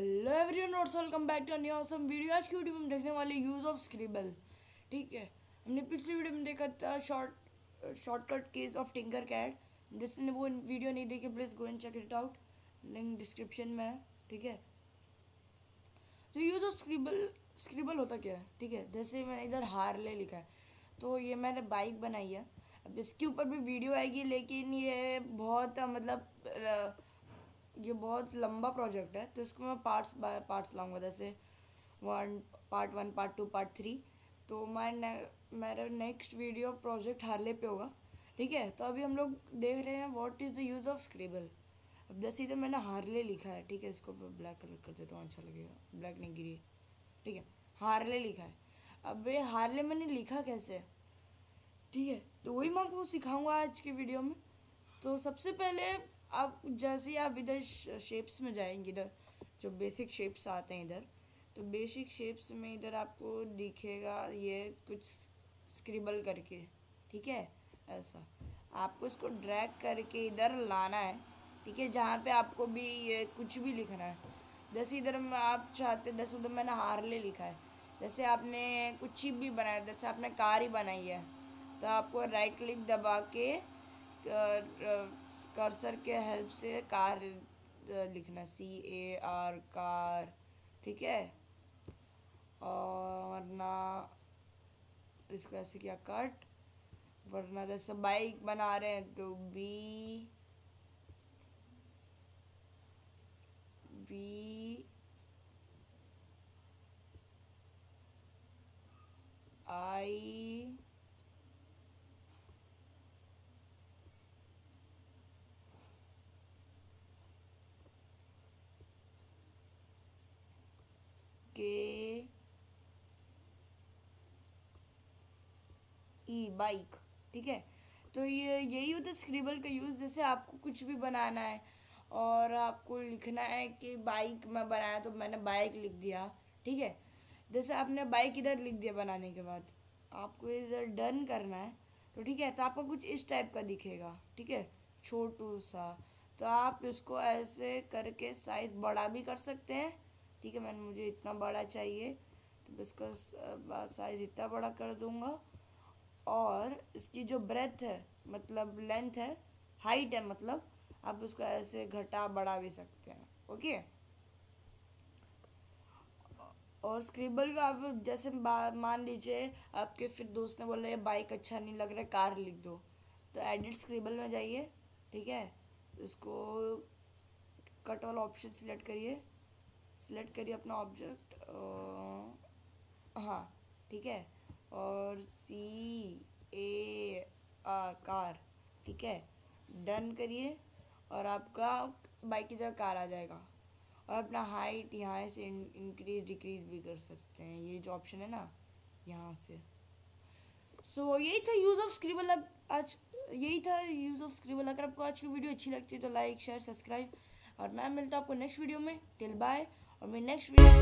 Hello everyone और welcome back to new awesome video आज की वीडियो में हम देखने वाले यूज़ ऑफ़ स्क्रिबल ठीक है? हमने पिछली वीडियो में देखा था short shortcut case of tinker cat जिसने वो वीडियो नहीं देखी please go and check it out link description में है, ठीक है? तो यूज़ ऑफ़ स्क्रिबल स्क्रिबल होता क्या है? ठीक है? जैसे मैंने इधर हारले लिखा है। तो ये मैंने बाइक बनाई है। अब इसके ऊपर भी वीडियो आएगी, लेकिन ये बहुत मतलब ये बहुत लंबा प्रोजेक्ट है तो इसको मैं पार्ट्स बाय पार्ट्स लाऊँगा जैसे one part one part two part three तो मैं ने, मेरा नेक्स्ट वीडियो प्रोजेक्ट हार्ले पे होगा ठीक है? तो अभी हम लोग देख रहे हैं what is the use of scribble अब जैसे इधर मैंने हार्ले लिखा है ठीक है? इसको ब्लैक कलर कर देता हूँ अच्छा लगेगा। ब्लैक नहीं गिरी ठीक है? हार्ले लिखा है। अब ये हार्ले मैंने लिखा कैसे ठीक है? तो वही मैं आपको सिखाऊँगा आज के वीडियो में। तो सबसे पहले आप जैसे आप इधर शेप्स में जाएँगे इधर, जो बेसिक शेप्स आते हैं इधर तो बेसिक शेप्स में इधर आपको दिखेगा ये कुछ स्क्रिबल करके, ठीक है? ऐसा। आपको इसको ड्रैग करके इधर लाना है, ठीक है? जहाँ पे आपको भी ये कुछ भी लिखना है। जैसे इधर आप चाहते जैसे उधर मैंने हारले लिखा है, जैसे आपने कुछ भी बनाया, जैसे आपने कार ही बनाई है तो आपको राइट क्लिक दबा के कर्सर के हेल्प से कार लिखना सी ए आर कार ठीक है? और वरना इसको ऐसे किया कट वरना जैसे बाइक बना रहे हैं तो बी बी आई के ई बाइक ठीक है? तो ये, यही होता है स्क्रिबल का यूज़ जैसे आपको कुछ भी बनाना है और आपको लिखना है कि बाइक मैं बनाया तो मैंने बाइक लिख दिया, ठीक है? जैसे आपने बाइक इधर लिख दिया बनाने के बाद, आपको इधर डन करना है तो ठीक है तो आपको कुछ इस टाइप का दिखेगा, ठीक है? छोटू सा तो आप इसको ऐसे करके साइज़ बड़ा भी कर सकते हैं, ठीक है? मैंने मुझे इतना बड़ा चाहिए तो इसका साइज़ इतना बड़ा कर दूँगा और इसकी जो ब्रेथ है मतलब लेंथ है हाइट है मतलब आप उसको ऐसे घटा बढ़ा भी सकते हैं ओके और स्क्रिबल का आप जैसे मान लीजिए आपके फिर दोस्त ने बोला, ये बाइक अच्छा नहीं लग रहा है, कार लिख दो। तो एडिट स्क्रिबल में जाइए, ठीक है? इसको कट वाला ऑप्शन सिलेक्ट करिए सिलेक्ट करिए अपना ऑब्जेक्ट हाँ ठीक है? और सी ए आर कार ठीक है? डन करिए और आपका बाइक की जगह कार आ जाएगा। और अपना हाइट यहाँ से इंक्रीज डिक्रीज भी कर सकते हैं। ये जो ऑप्शन है ना यहाँ से। सो so, यही था यूज़ ऑफ़ स्क्रिबल आज यही था यूज़ ऑफ़ स्क्रीबल अगर आपको आज की वीडियो अच्छी लगती है तो लाइक शेयर सब्सक्राइब और मैं मिलता हूँ आपको नेक्स्ट वीडियो में। टिल बाय और मेरी नेक्स्ट वीडियो